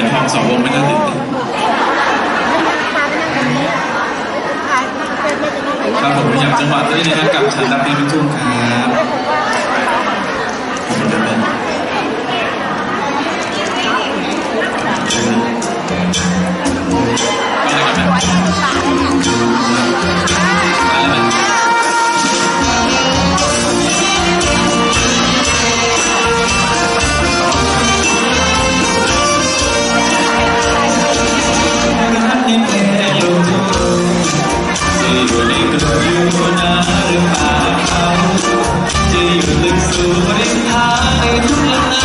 วนทองสองวงไมันจะตื่นเต้นครับผมอยากจังหวะนี้นะครับกับฉันรับเพลงลูกทุ่งครับ我要打。you. look so very high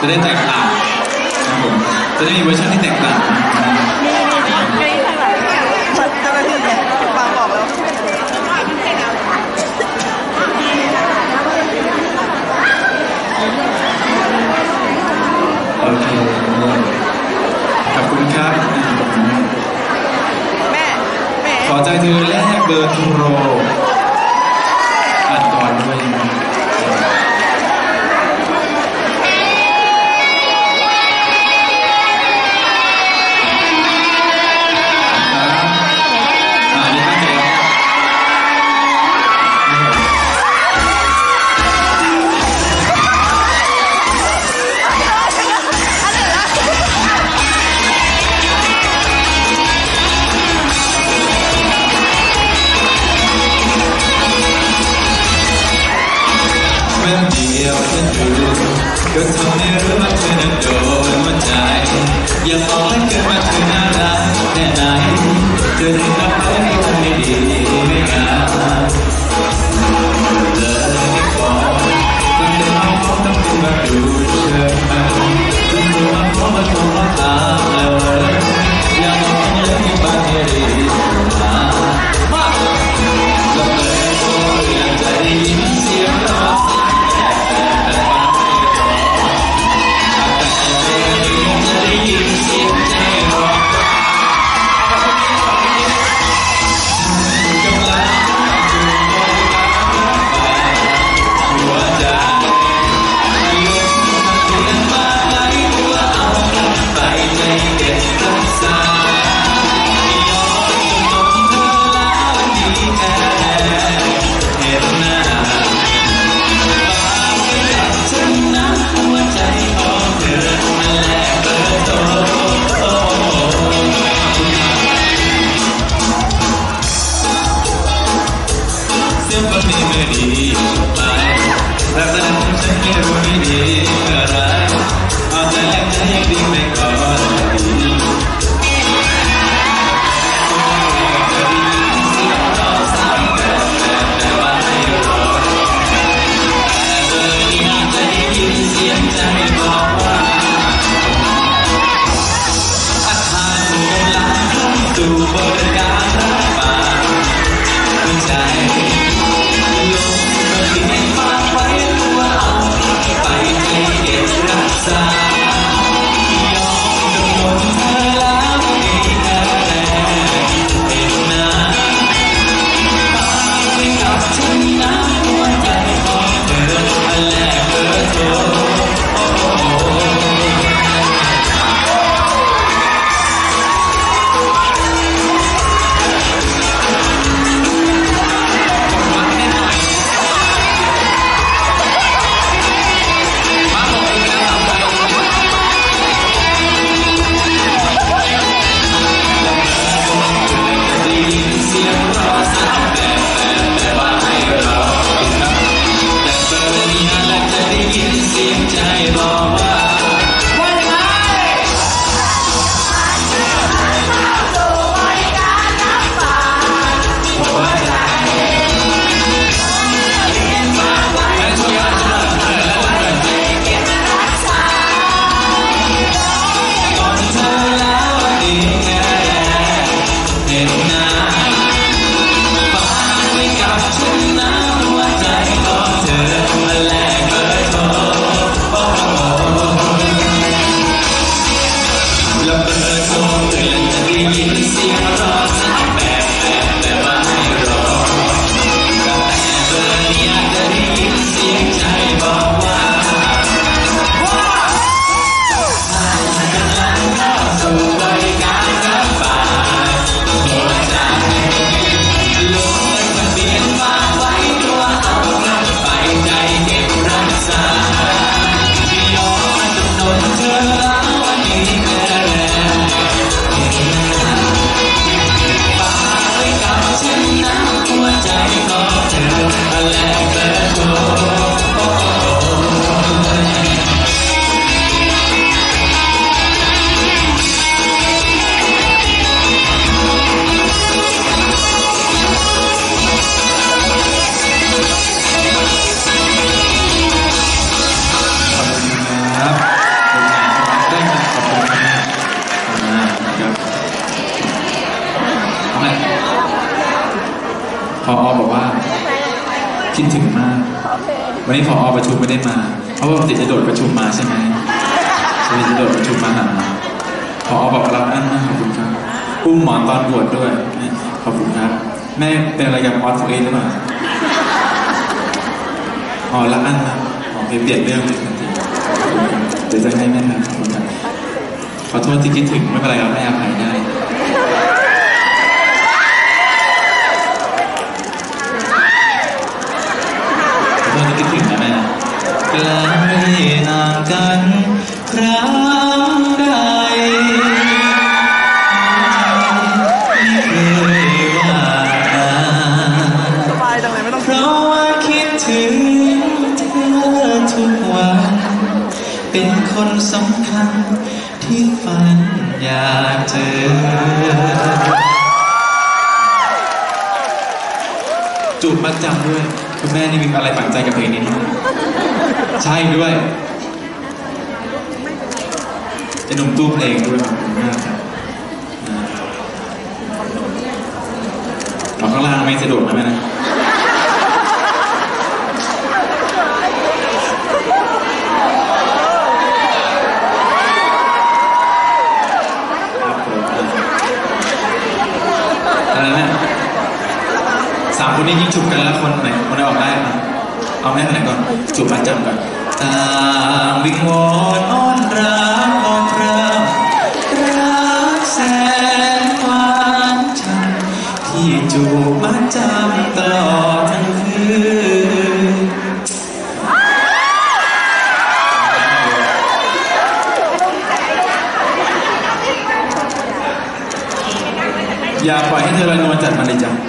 จะได้แตกต่างครับผมจะได้มีเวอร์ชันที่แตกต่างโอเคขอบคุณครับแม่ขอใจเธอแลกเบอร์โทร the sun. อ๋อละอันนะอ๋อเปลี่ยนเรื่องเลยทันทีเดี๋ยวจะให้แม่นะขอบคุณครับขอโทษที่คิดถึงไม่เป็นไรครับแม่อภัยได้ จำด้วย คุณแม่นี่มีอะไรฝังใจกับเพลงนี้ใช่ด้วยจะหนุ่มตู้เพลงด้วยขอบคุณมากครับอ่าเอาข้างล่างไม่สะดวกนะแม่นะ ครับผมอะไรแม่สาม คนนี้ยิ่งฉุบกันแล้วคนไหนคนไหนออกได้มาเอาแม่คนไหนก่อนจูบมาจำก่อนต่างวิงวอนอ้อนรักอ้อนรักรักแสนหวานช่ำที่จูบมาจำตลอดทั้งคืนอย่าปล่อยให้เธอลอยนวลจัดมาเลยจ้ะ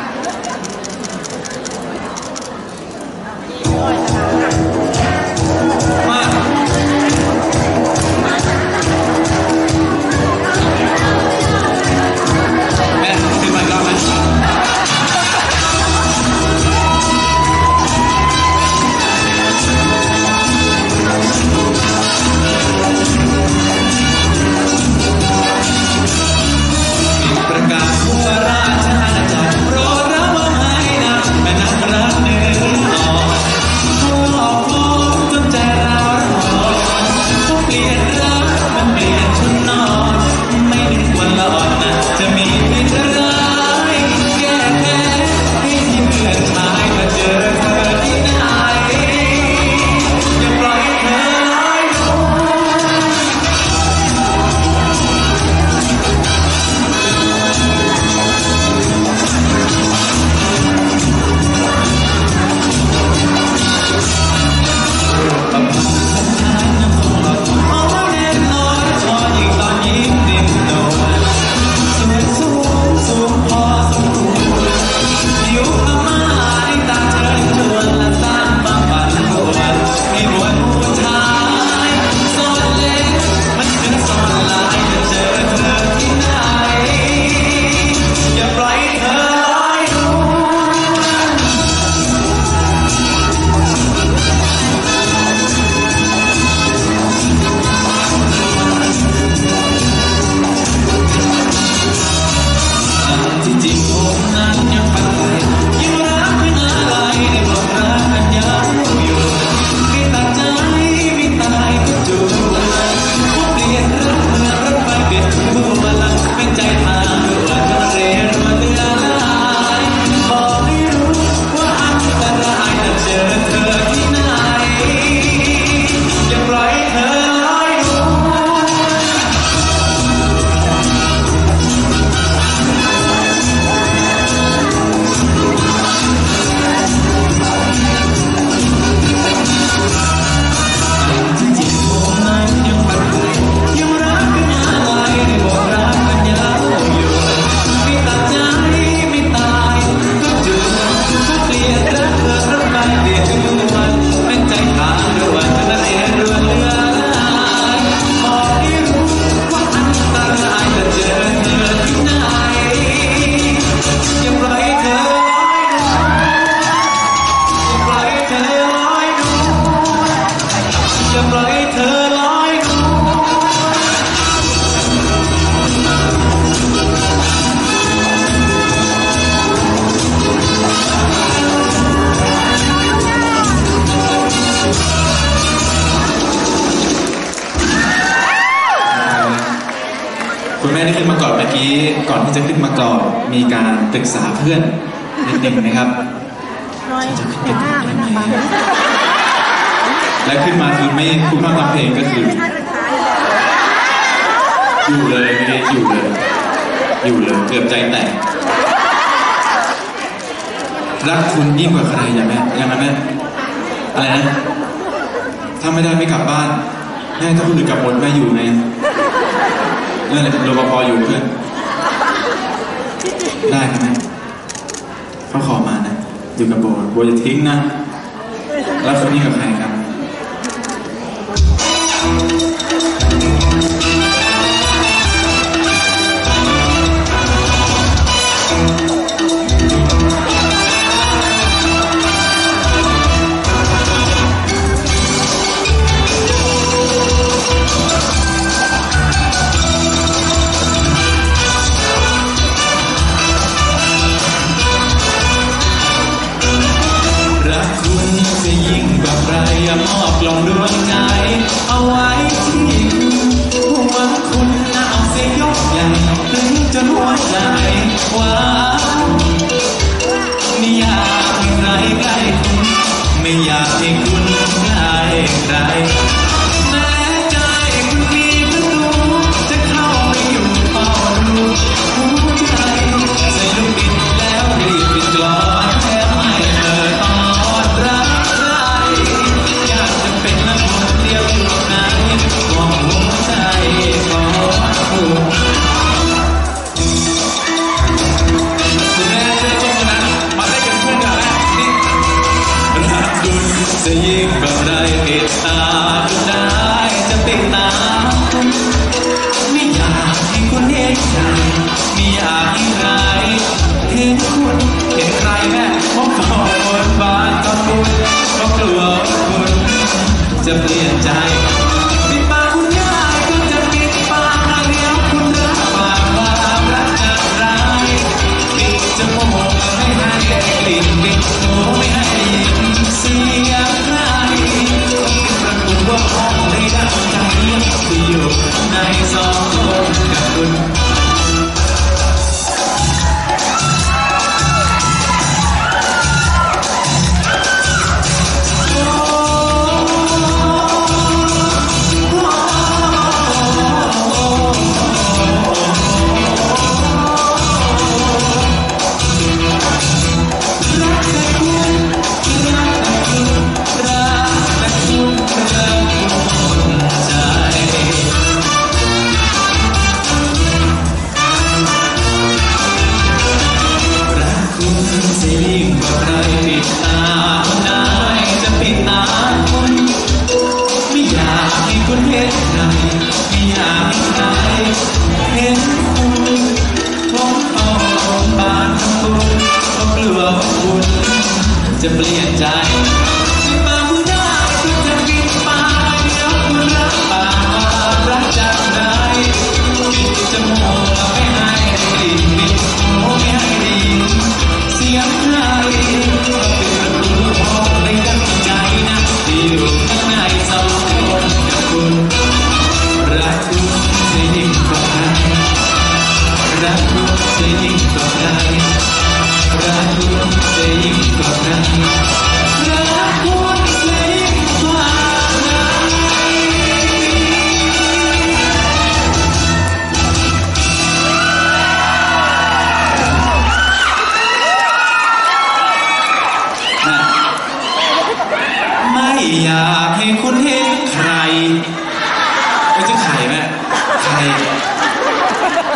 นะเขาขอมานะ อยู่กับโบโบจะทิ้งนะ แล้วคนนี้กับใครครับ lòng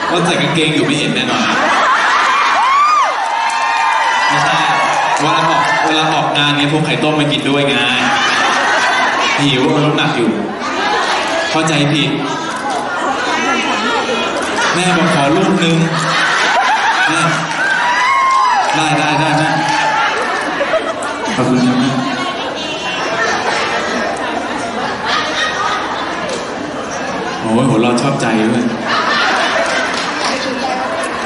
คนใส่กางเกงอยู่ไม่เห็นแน่นอนไม่ใช่เวลาออกเวลาออกงานเนี้ยพวกไข่ต้มมากินด้วยไงหิวลดหนักอยู่ เข้าใจผิด แม่บอกขอลูกนึงได้ได้ได้แม่ขอบคุณครับ โอ้ยหัวเราชอบใจด้วย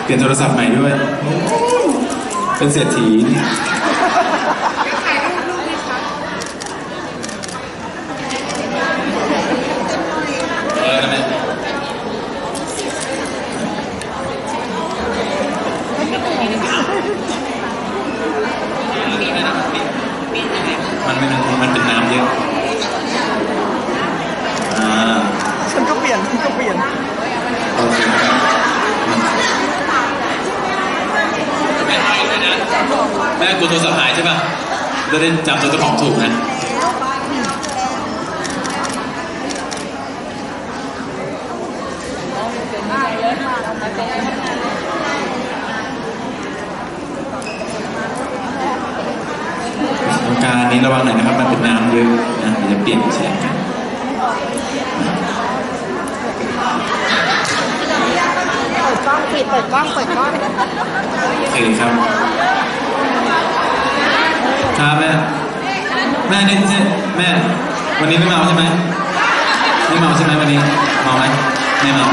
เปลี่ยนโทรศัพท์ใหม่ด้วย เป็นเศรษฐี จะได้จำตัวเจ้าของถูกนะ ตรงกลารนี้ระวังหน่อยนะครับ มันเป็นน้ำเยอะนะเดี๋ยวจะเปลี่ยนแสงกัน เปิดกล้องปิดเปิดกล้องเปิดกล้อง โอเคครับ ครับแม่ แม่นี่ใช่แม่ วันนี้ไม่เมาใช่ไหมไม่เมาใช่ไหมวันนี้เมาไหมไม่เมา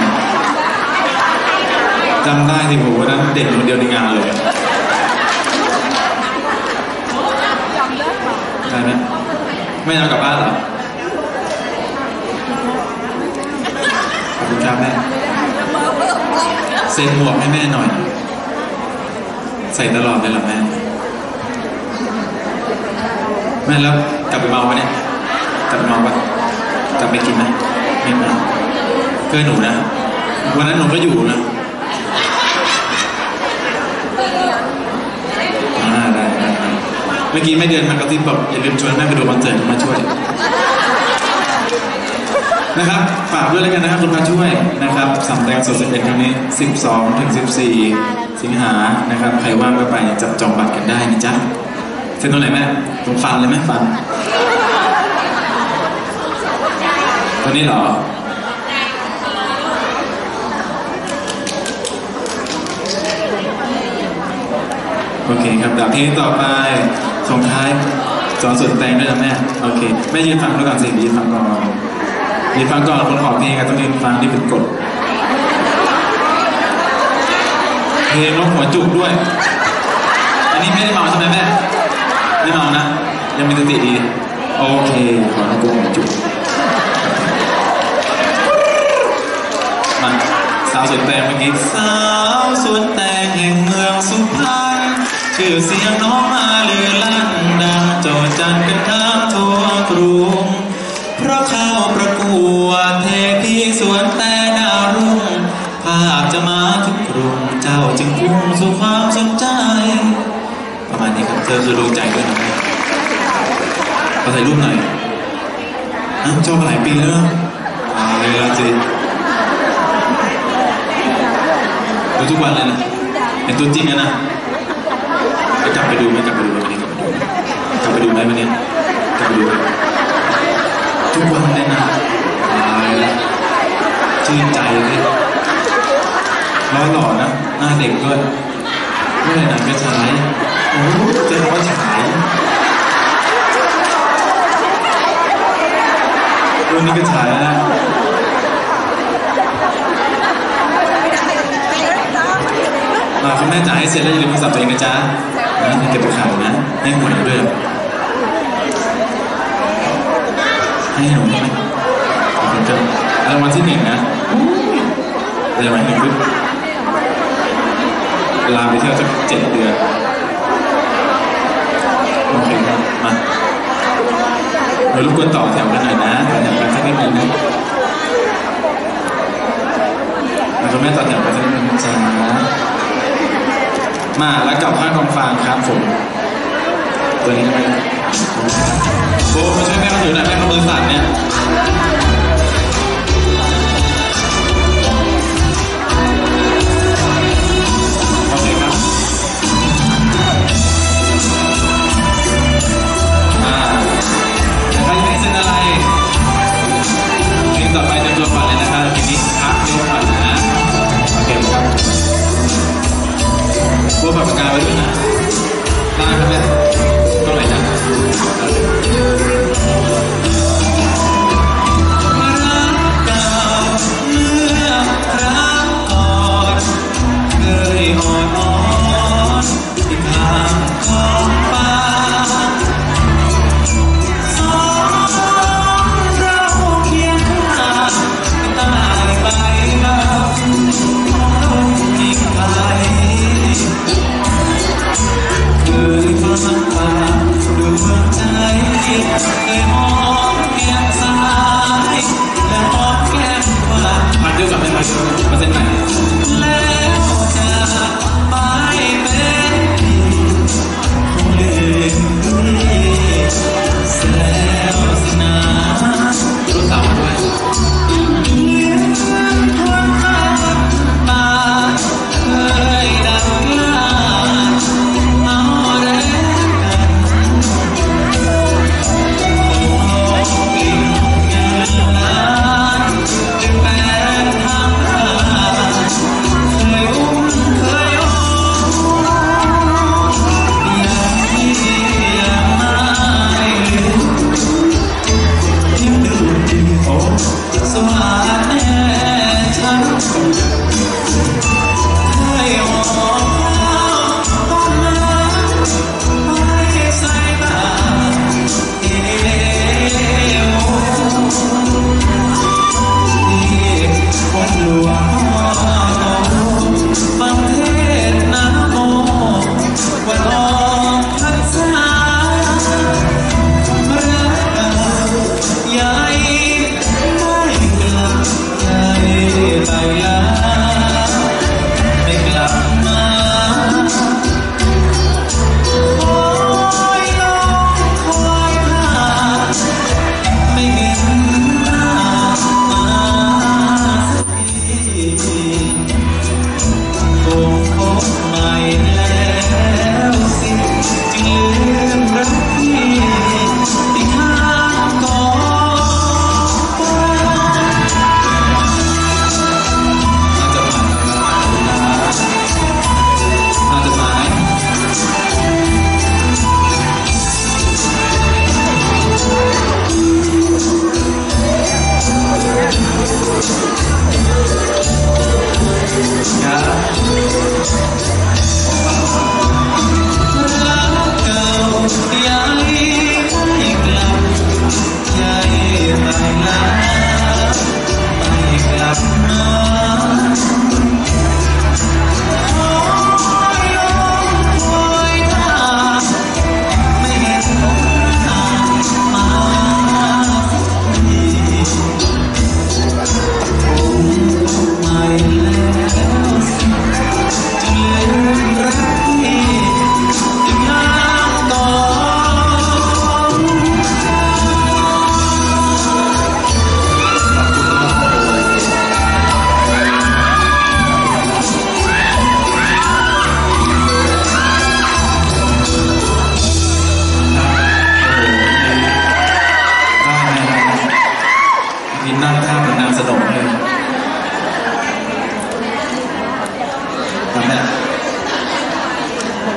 จำได้สิผมวันนั้นเด็กคนเดียวในงานเลยใช่ไหมไม่เอากลับบ้านเหรอขอบคุณครับแม่เซ็นหมวกให้แม่หน่อย ใส่ตลอดเลยเหรอแม่แม่แล้วกลับไปเมาปะเนี่ย กลับไปเมาปะกลับไปกินไหมไม่เมาเพื่อนหนูนะ วันนั้นหนูก็อยู่นะอ่าได้ได้เมื่อกี้แม่เดือนมันกระซิบบอกอย่าลืมชวนแม่ไปดูคอนเสิร์ตมาช่วยนะครับฝากด้วยแล้วกันนะครับคุณพระช่วยนะครับสำแดงสด11ครั้งนี้12ถึง14สิงหานะครับ ใครว่างก็ไปจับจองบัตรกันได้นะจ๊ะเส้นตรงไหนแม่ตรงฟันเลยไหมฟัน ตัวนี้เหรอโอเคครับดับเพลงต่อไปส่งท้ายสอนสุดแตงด้วยนะแม่โอเคแม่ยืนฟังด้วยก่อนสิยืนฟังก่อนยืนฟังก่อนคนขอเพลงต้องยืนฟังที่เป็นกฎเพลงนกหัวจุกด้วย อันนี้ไม่ได้เมาใช่ไหมแม่ไม่เมานะ ยังมีสติดี โอเค ขอนกหัวจุก มา สาวสวนแตงเมื่อกี้สาวสวนแตงแห่งเมืองสุพรรณชื่อเสียงน้องมาลือลั่นดังโจดจันกันทั้งทั่วกรุงเพราะเข้าประกวดเทพีสวนแตงดาวรุ่งภาพจะมาถึงกรุงเจ้าจึงพุ่งสู่ความสนใจ ประมาณนี้ครับเธอคือดวงใจด้วยนะขอถ่ายรูปหน่อยอ้าวชอบมาหลายปีแล้วอะอ่าเลยละสิ ดูทุกวันเลยนะเห็นตัวจริงอะนะไปกลับไปดูไหมกลับไปดูวันนี้กลับไปดูไหมวันนี้กลับไปดูทุกวันเลยนะตายล้วชื่นใจเลยล้อหล่อนะหน้าเด็กด้วยเมื่อไหร่หนังจะฉายโอ้เจะว่าฉายวันนี้ก็ฉายแล้วนะ อ่าคุณแม่จ่ายให้เสร็จแล้วอย่าลืมโทรศัพท์ตัวเองนะจ๊ะนะเก็บไปขายนะ ให้หวยด้วยให้หนูได้ไหมขอบคุณครับรางวัลที่หนึ่งนะรางวัลหนึ่งปุ๊บลาไปเที่ยวสักเจ็ดเดือนโอเคครับมาเดี๋ยวรบกวนต่อแถวกันหน่อยนะต่อแถวกันสักนิดนึงนะแล้วคุณแม่ต่อแถวกันสักนิดนึงจ๊ะ มาแล้วกับข้างกองฟางครับผมตัวนี้ไหมโบมาช่วยแม่มาถือหน่อยแม่เขามือสั่นเนี่ยโอเคครั พวกปากก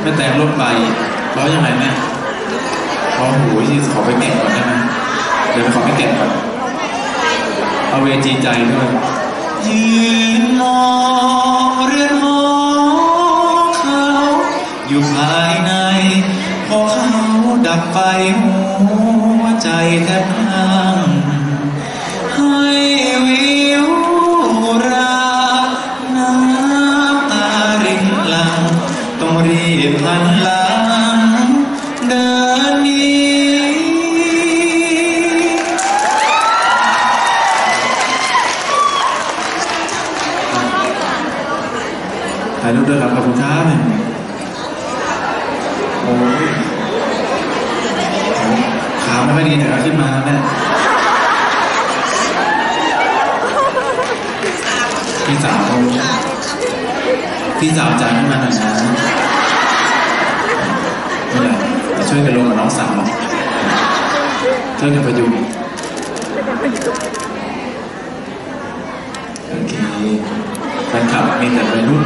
ไม่แต่งรถไหลร้อยยังไงเนี่ยพอหูที่ขอไปเก็บก่อนได้ไหมเดี๋ยวขอไปเก็บก่อนเอาเวจีใจด้วยยืนมองเรือนหอเขาอยู่ภายใน พอเขาดับไปหัวใจแทบพัง นนี่แหช่วยกันลงกับน้องสาวช่วยกันประยุกต์โอเคแฟนคลับมีแต่วัยรุ่น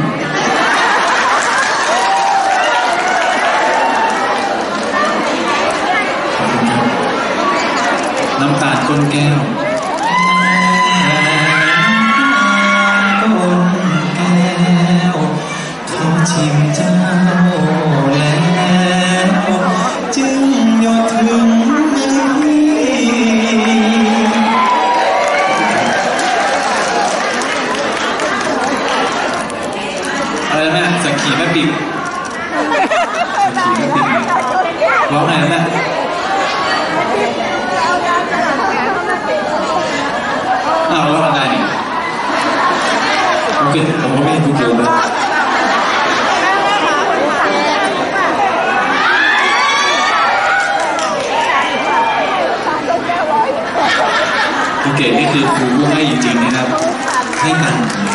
น้ำตาลก้นแก้ว mất kịp Chị mất kịp Có này không ạ? À, đó là này Ok, cảm ơn mấy anh chị rồi Chị kể cái từ phù của mấy chị này không? Thấy thành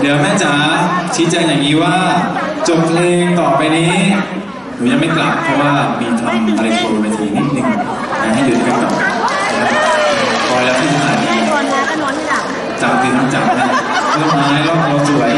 เดี๋ยวแม่จ๋าชี้แจงอย่างนี้ว่าจบเพลงต่อไปนี้หนูยังไม่กลับเพราะว่ามีทำอะไรโปรเวทีนิดนึงนะให้หยุดกันก่อนพอแล้วที่ผ่านจับตีนงจับนะต้นไม้รอกเราสวย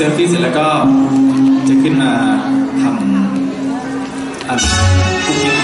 เซลฟี่เสร็จแล้วก็จะขึ้นมาทำอันคุกกี้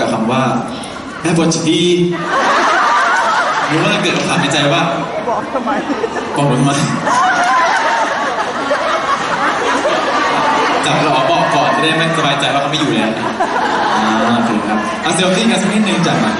กับคำว่าแม่บนชิดีหรือว่าเกิดคำถามในใจว่า บอกทำไมบอกทำไมจับเราบอกก่อนจะได้ไม่สบายใจว่าเขาไม่อยู่แล้วอ่าถูกครับเอาเซลฟี่กันสักนิดนึงจับมา